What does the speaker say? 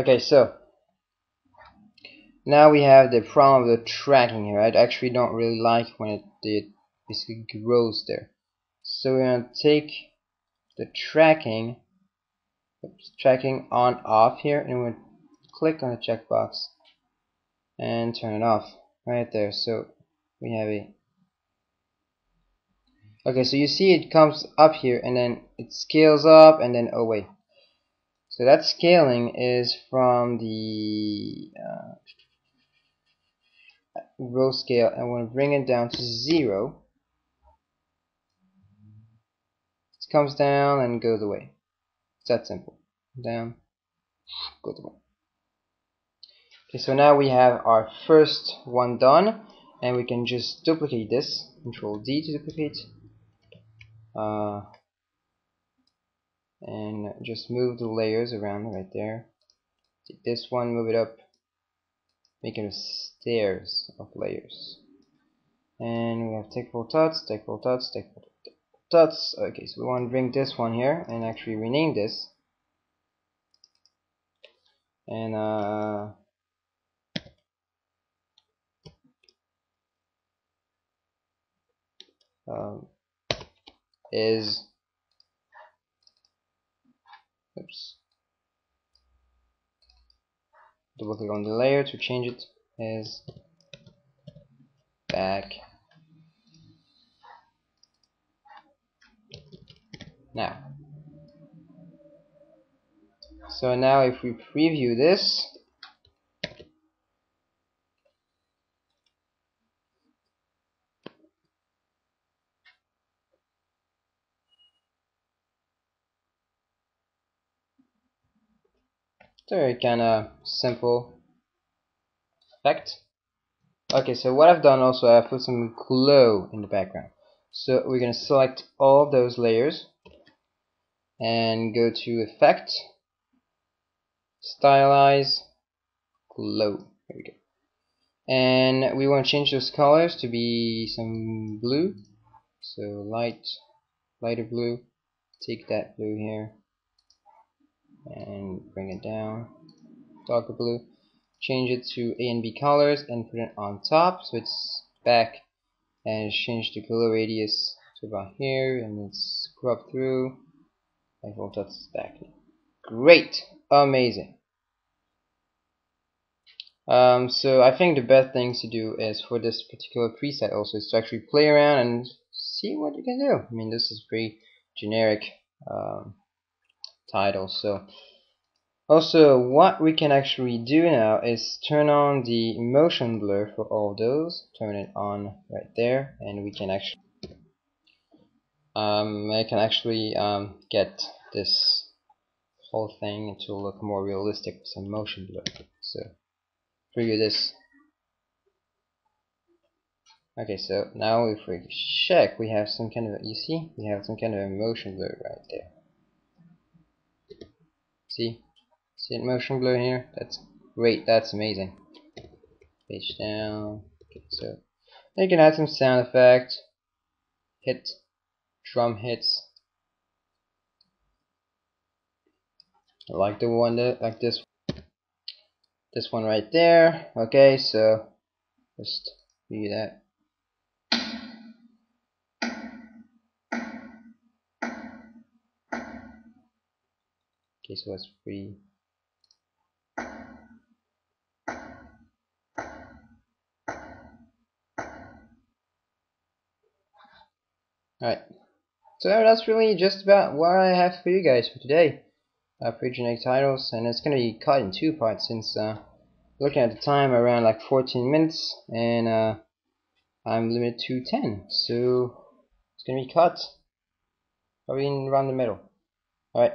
Okay, so now we have the problem of the tracking here. I actually don't really like when it, it basically grows there. So we're gonna take the tracking, oops, tracking on off here, and gonna click on the checkbox and turn it off right there. So we have a okay. So you see it comes up here, and then it scales up, and then wait. So that scaling is from the uh, row scale and we're to bring it down to zero. It comes down and goes away. It's that simple. Down goes away. Okay so now we have our first one done and we can just duplicate this. Control D to duplicate. Uh, and just move the layers around right there take this one move it up making a stairs of layers. And we have Techful Tuts, Techful Tuts, Techful Tuts. Okay, so we want to bring this one here and actually rename this. And uh um, is oops. Double click on the layer to change it as back. Now. So now if we preview this very kind of simple effect. Okay, so what I've done also, I've put some glow in the background. So we're going to select all those layers and go to Effect, Stylize, Glow. There we go. And we want to change those colors to be some blue. So light, lighter blue. Take that blue here and bring it down. Darker blue. Change it to A and B colors and put it on top. So it's back and change the color radius to about here and it's scrub through. I hope that's back. Great! Amazing! Um, so I think the best thing to do is for this particular preset also is to actually play around and see what you can do. I mean this is pretty generic um, title. So also what we can actually do now is turn on the motion blur for all those. Turn it on right there and we can actually um, I can actually um, get this whole thing to look more realistic with some motion blur. So preview this. Okay so now if we check we have some kind of you see we have some kind of a motion blur right there See? See it motion blur here? That's great, that's amazing. Page down. Okay, so you can add some sound effect. Hit drum hits. I like the one that like this this one right there. Okay, so just do that. Okay, was free. Alright, so that's really just about what I have for you guys for today. Uh, pre-generic titles, and it's going to be cut in two parts since uh, looking at the time around like 14 minutes, and uh, I'm limited to 10, so it's going to be cut probably in around the middle. Alright,